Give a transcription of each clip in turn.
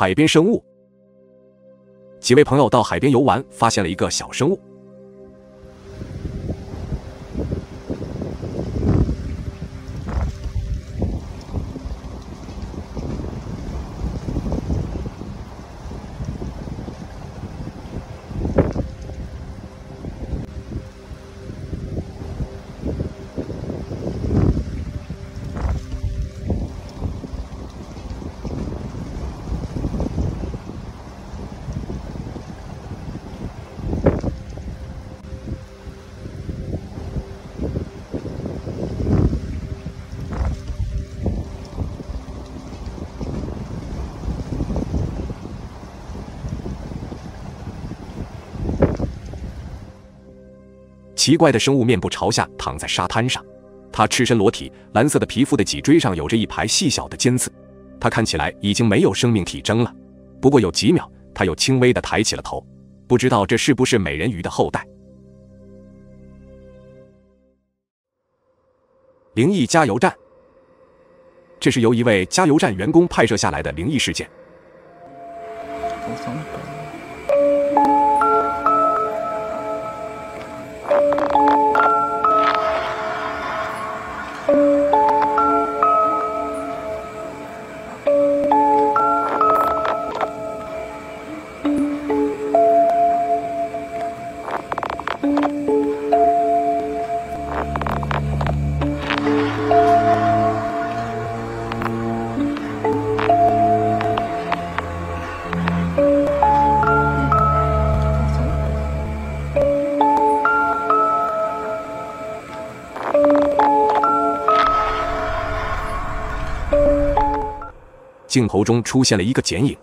海边生物。几位朋友到海边游玩，发现了一个小生物。奇怪的生物面部朝下躺在沙滩上，它赤身裸体，蓝色的皮肤的脊椎上有着一排细小的尖刺，它看起来已经没有生命体征了。不过有几秒，它又轻微的抬起了头，不知道这是不是美人鱼的后代。灵异加油站，这是由一位加油站员工拍摄下来的灵异事件。镜头中出现了一个剪影，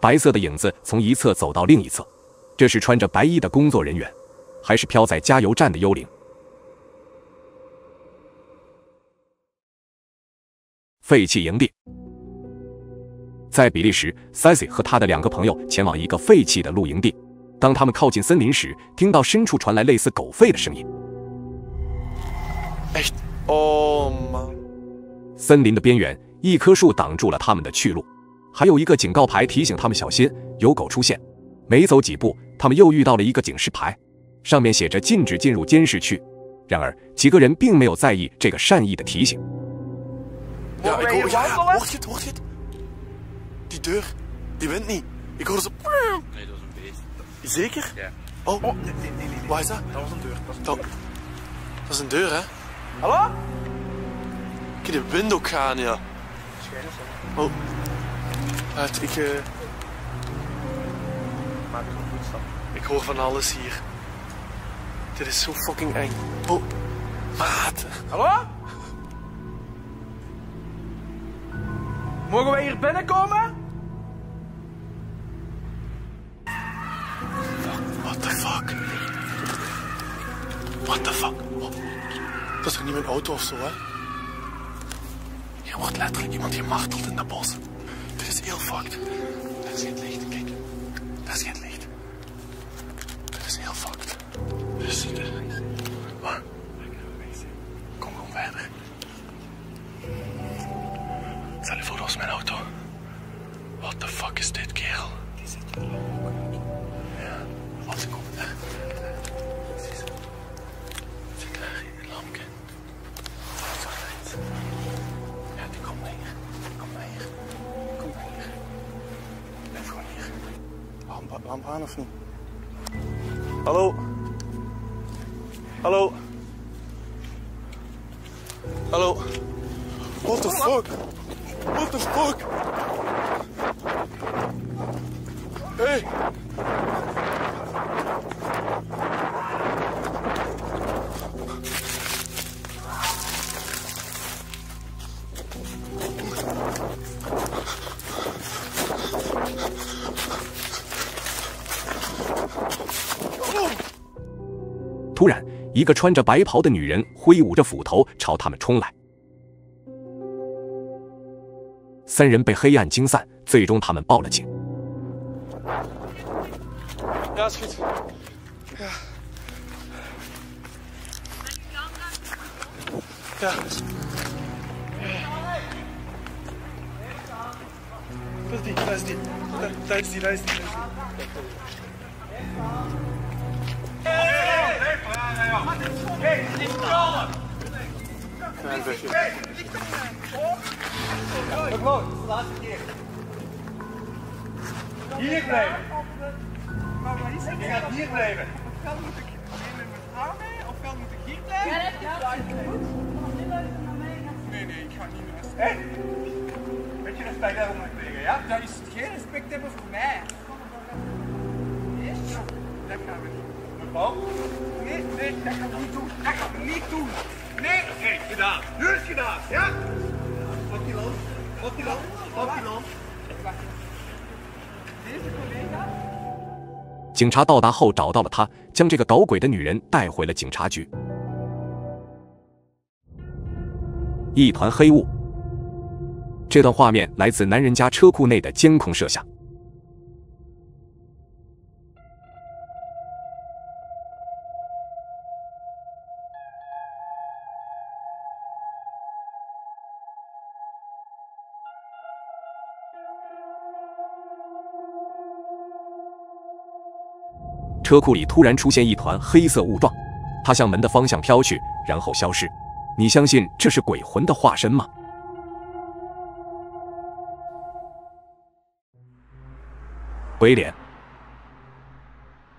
白色的影子从一侧走到另一侧，这是穿着白衣的工作人员，还是飘在加油站的幽灵？废弃营地，在比利时 s a s y 和他的两个朋友前往一个废弃的露营地。当他们靠近森林时，听到深处传来类似狗吠的声音。哎，哦妈！森林的边缘。一棵树挡住了他们的去路，还有一个警告牌提醒他们小心，有狗出现。没走几步，他们又遇到了一个警示牌，上面写着禁止进入监视区。然而，几个人并没有在意这个善意的提醒。Oh. Uit, ik... Uh... Maak een voetstap. Ik hoor van alles hier. Dit is zo fucking eng. Oh. Maat. Hallo? Mogen wij hier binnenkomen? Fuck, what the fuck? What the fuck? Oh. Dat is toch niet mijn auto of zo, hè? Wordt letterlijk iemand gemarteld in dat bos. Dit is heel fucked. Dat is geen licht, kijk. Dat is geen licht. Hallo? Hallo? Hallo? What the fuck? What the fuck? 突然，一个穿着白袍的女人挥舞着斧头朝他们冲来，三人被黑暗惊散，最终他们报了警。Dat de laatste keer. Hier blijven. Je gaat hier blijven. Ofwel moet ik met ofwel moet ik hier blijven. Ja, dat Nee, nee, ik ga niet meer. Hé? Beetje respect daarom ja? Dat is geen respect hebben voor mij. Dat gaan we niet. Mevrouw? Nee, nee, dat gaan we niet doen. Dat gaan we niet doen. Nee, Oké, gedaan. Nu is het gedaan, ja? Pak die land. Pak die land. Pak die land. deze collega. 警察到达后找到了他，将这个搞鬼的女人带回了警察局。一团黑雾。这段画面来自男人家车库内的监控摄像。车库里突然出现一团黑色雾状，它向门的方向飘去，然后消失。你相信这是鬼魂的化身吗？鬼脸。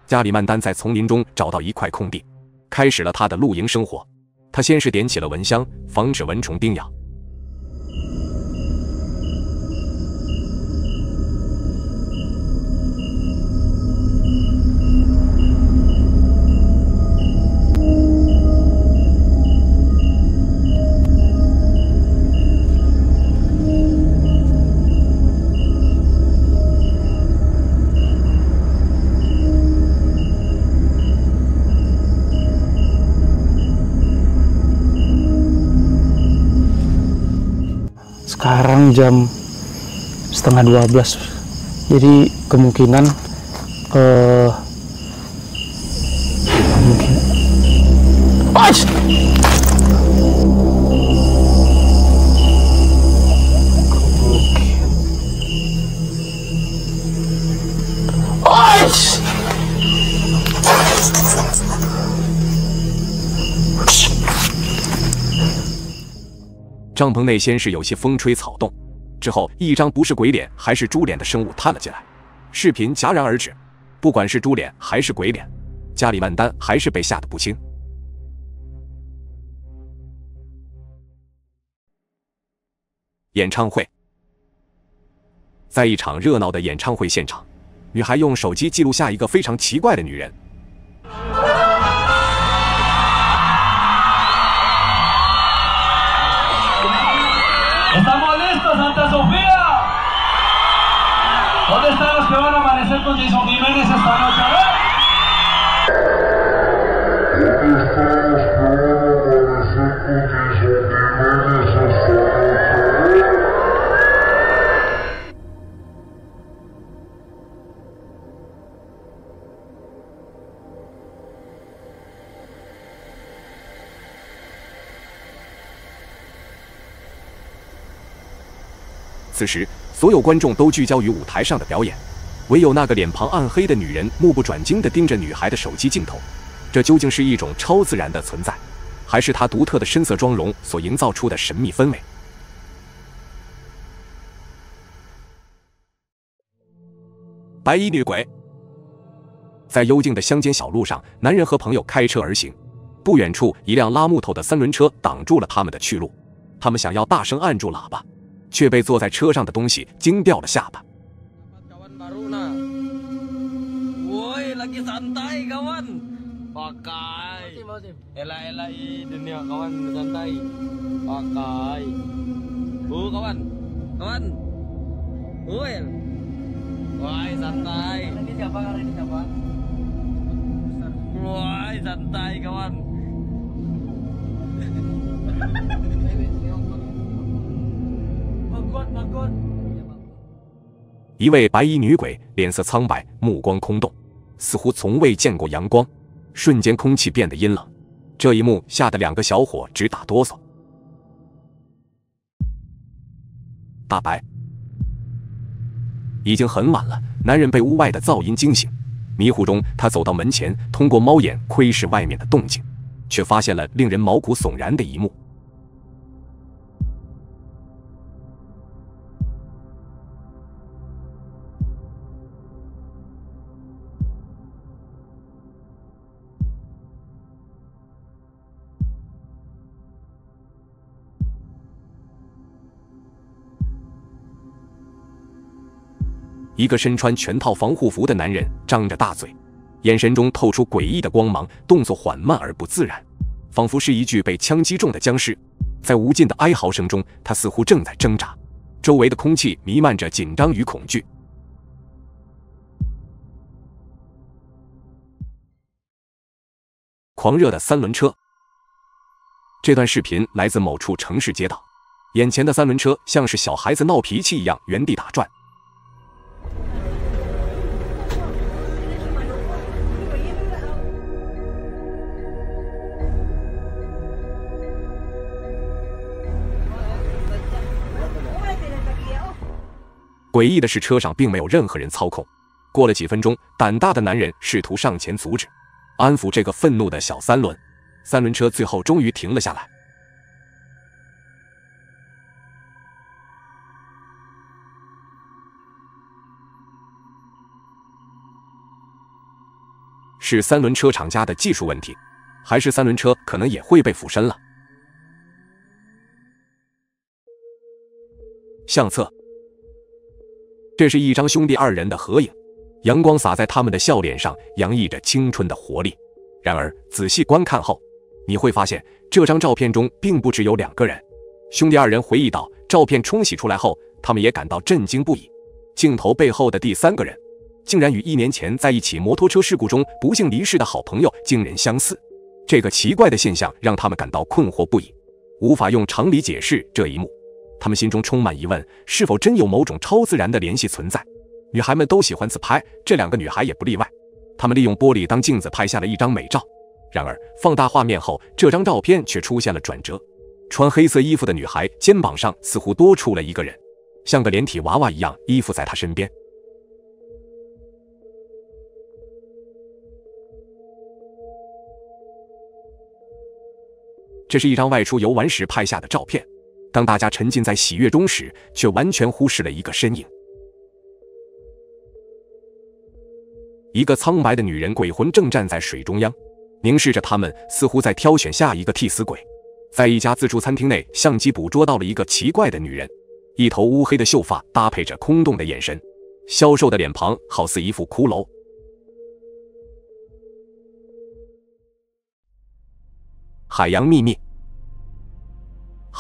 加里曼丹在丛林中找到一块空地，开始了他的露营生活。他先是点起了蚊香，防止蚊虫叮咬。Sekarang jam setengah 12 jadi kemungkinan eh 帐篷内先是有些风吹草动，之后一张不是鬼脸还是猪脸的生物探了进来，视频戛然而止。不管是猪脸还是鬼脸，加里曼丹还是被吓得不轻。演唱会，在一场热闹的演唱会现场，女孩用手机记录下一个非常奇怪的女人。¿Estamos listos, Santa Sofía? ¿Dónde están los que van a amanecer con Jason Jiménez esta noche? 此时，所有观众都聚焦于舞台上的表演，唯有那个脸庞暗黑的女人目不转睛地盯着女孩的手机镜头。这究竟是一种超自然的存在，还是她独特的深色妆容所营造出的神秘氛围？白衣女鬼在幽静的乡间小路上，男人和朋友开车而行。不远处，一辆拉木头的三轮车挡住了他们的去路。他们想要大声按住喇叭，却被坐在车上的东西惊掉了下巴。一位白衣女鬼，脸色苍白，目光空洞，似乎从未见过阳光。瞬间，空气变得阴冷。这一幕吓得两个小伙直打哆嗦。大白，已经很晚了，男人被屋外的噪音惊醒，迷糊中他走到门前，通过猫眼窥视外面的动静，却发现了令人毛骨悚然的一幕。一个身穿全套防护服的男人张着大嘴，眼神中透出诡异的光芒，动作缓慢而不自然，仿佛是一具被枪击中的僵尸。在无尽的哀嚎声中，他似乎正在挣扎。周围的空气弥漫着紧张与恐惧。狂热的三轮车。这段视频来自某处城市街道，眼前的三轮车像是小孩子闹脾气一样原地打转。诡异的是，车上并没有任何人操控。过了几分钟，胆大的男人试图上前阻止，安抚这个愤怒的小三轮。三轮车最后终于停了下来。是三轮车厂家的技术问题，还是三轮车可能也会被附身了？相册。这是一张兄弟二人的合影，阳光洒在他们的笑脸上，洋溢着青春的活力。然而，仔细观看后，你会发现这张照片中并不只有两个人。兄弟二人回忆道，照片冲洗出来后，他们也感到震惊不已。镜头背后的第三个人，竟然与一年前在一起摩托车事故中不幸离世的好朋友惊人相似。这个奇怪的现象让他们感到困惑不已，无法用常理解释这一幕。他们心中充满疑问：是否真有某种超自然的联系存在？女孩们都喜欢自拍，这两个女孩也不例外。她们利用玻璃当镜子拍下了一张美照。然而，放大画面后，这张照片却出现了转折。穿黑色衣服的女孩肩膀上似乎多出了一个人，像个连体娃娃一样依附在她身边。这是一张外出游玩时拍下的照片。当大家沉浸在喜悦中时，却完全忽视了一个身影。一个苍白的女人鬼魂正站在水中央，凝视着他们，似乎在挑选下一个替死鬼。在一家自助餐厅内，相机捕捉到了一个奇怪的女人，一头乌黑的秀发搭配着空洞的眼神，消瘦的脸庞好似一副骷髅。海洋秘密。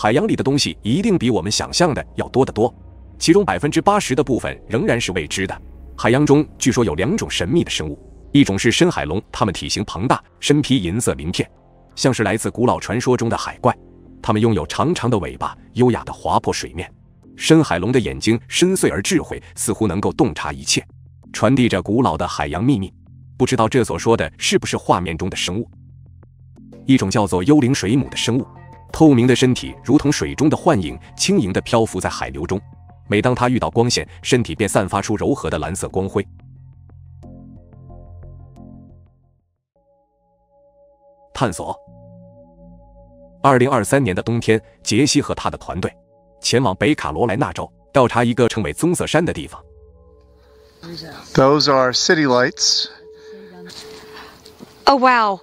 海洋里的东西一定比我们想象的要多得多，其中百分之八十的部分仍然是未知的。海洋中据说有两种神秘的生物，一种是深海龙，它们体型庞大，身披银色鳞片，像是来自古老传说中的海怪。它们拥有长长的尾巴，优雅地划破水面。深海龙的眼睛深邃而智慧，似乎能够洞察一切，传递着古老的海洋秘密。不知道这所说的是不是画面中的生物？一种叫做幽灵水母的生物。透明的身体如同水中的幻影，轻盈地漂浮在海流中。每当它遇到光线，身体便散发出柔和的蓝色光辉。探索。二零二三年的冬天，杰西和他的团队前往北卡罗来纳州，调查一个称为棕色山的地方。Those are city lights. Oh wow.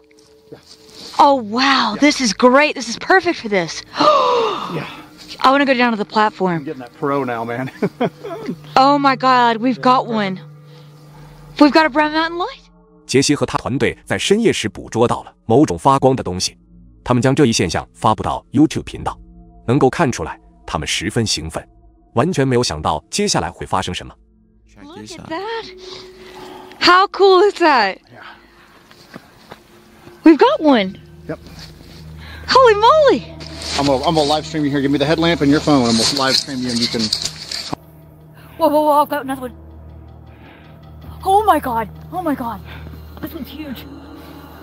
Oh, wow. This is great. This is perfect for this. yeah. I want to go down to the platform. I'm getting that pro now, man. oh my god, we've got one. We've got a brown mountain light. 杰西和他团队在深夜时捕捉到了某种发光的东西，他们将这一现象发布到 YouTube 频道，能够看出来他们十分兴奋，完全没有想到接下来会发生什么。Look at that! How cool is that? We've got one. Yep. Holy moly! I'm gonna, I'm gonna live stream you here. Give me the headlamp and your phone, and we'll live stream you, and you can. Whoa, whoa, whoa! I've got another one. Oh my god! Oh my god! This one's huge.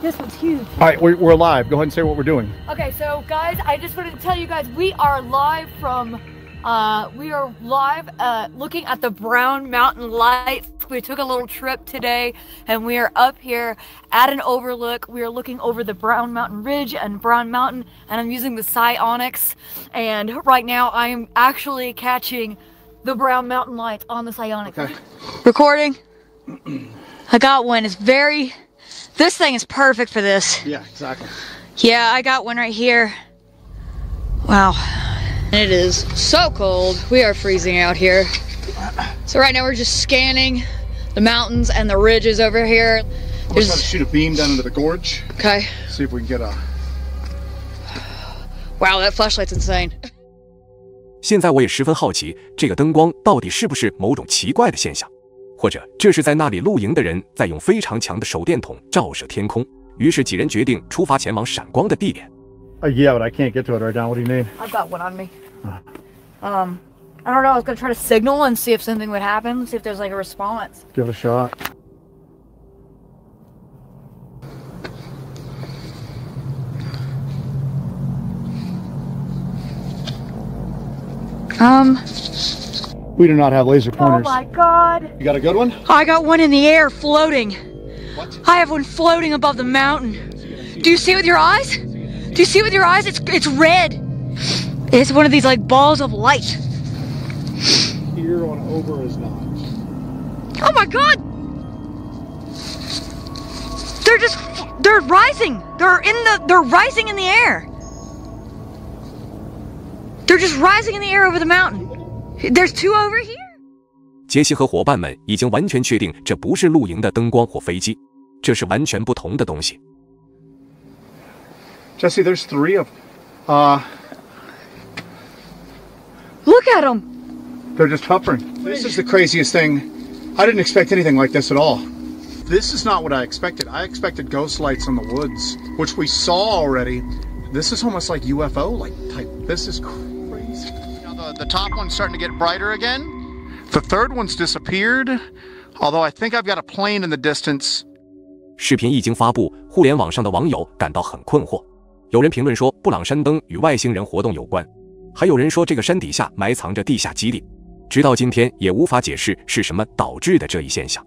This one's huge. All right, we're, we're live. Go ahead and say what we're doing. Okay, so guys, I just wanted to tell you guys we are live from Uh, we are live uh, looking at the Brown Mountain Lights. We took a little trip today and we are up here at an overlook. We are looking over the Brown Mountain Ridge and Brown Mountain, and I'm using the Psionics. And right now I am actually catching the Brown Mountain Lights on the Psionics. Okay. Recording. I got one. It's very. This thing is perfect for this. Yeah, exactly. Yeah, I got one right here. Wow. It is so cold. We are freezing out here. So right now we're just scanning the mountains and the ridges over here. I'm gonna try to There's shoot a beam down into the gorge. okay. See if we can get a. Wow, that flashlight's insane. 现在我也十分好奇，这个灯光到底是不是某种奇怪的现象，或者这是在那里露营的人在用非常强的手电筒照射天空。于是几人决定出发前往闪光的地点。 Uh, yeah, but I can't get to it right now. What do you need? I've got one on me. Um, I don't know. I was gonna try to signal and see if something would happen. See if there's like a response. Give it a shot. Um. We do not have laser pointers. Oh pointers. my God. You got a good one? I got one in the air floating. What? I have one floating above the mountain. Do you see it with your eyes? Do you see it with your eyes? It's it's red. It's one of these like balls of light. Here on over is not. Oh my god! They're just they're rising. They're in the they're rising in the air. They're just rising in the air over the mountain. There's two over here. 杰西和伙伴们已经完全确定这不是露营的灯光或飞机，这是完全不同的东西。 Jesse, there's three of. Uh, Look at them. they're just hovering. This is the craziest thing. I didn't expect anything like this at all. This is not what I expected. I expected ghost lights in the woods, which we saw already. This is almost like UFO like type. This is crazy. Now the, the top one's starting to get brighter again. The third one's disappeared. Although I think I've got a plane in the distance. 视频一经发布，互联网上的网友感到很困惑。有人评论说布朗山灯与外星人活动有关， 还有人说这个山底下埋藏着地下基地，直到今天也无法解释是什么导致的这一现象。